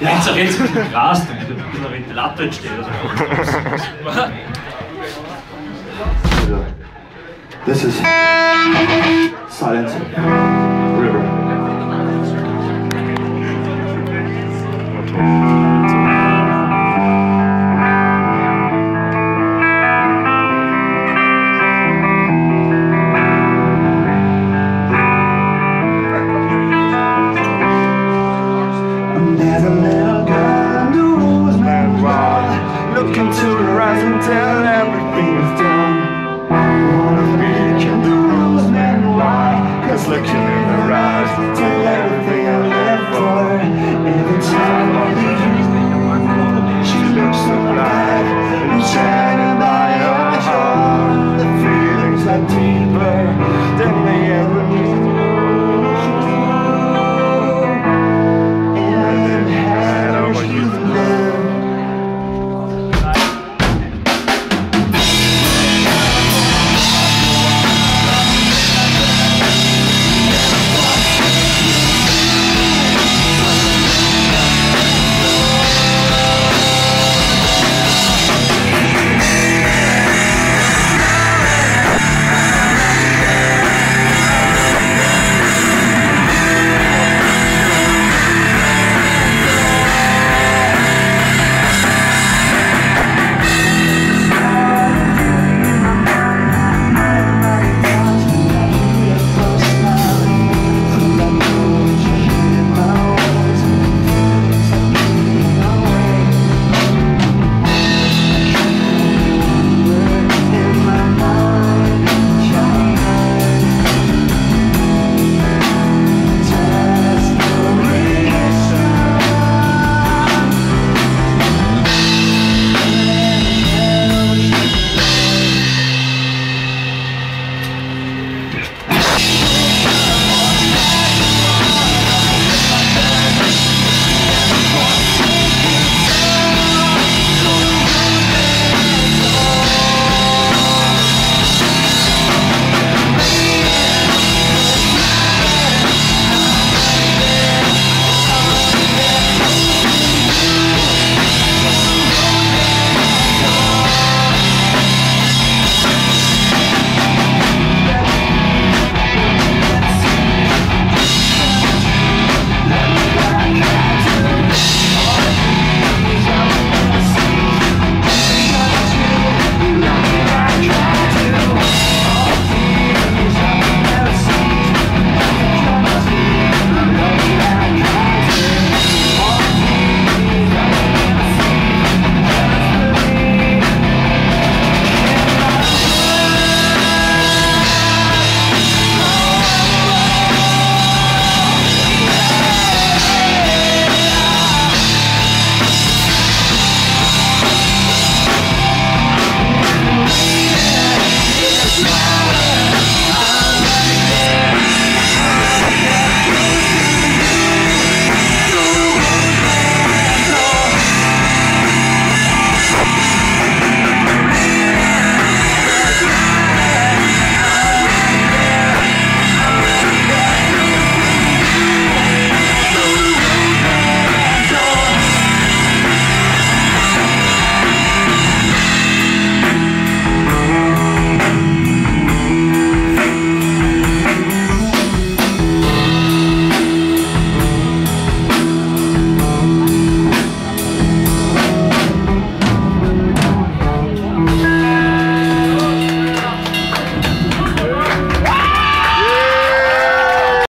ja, ja. jetzt errätst du mit Glas, damit ein bisschen ein Ventilator entsteht. Also. Das ist Silence. There's a little girl under whose man rod Looking to the rise until everything's done. Wanna be the rules man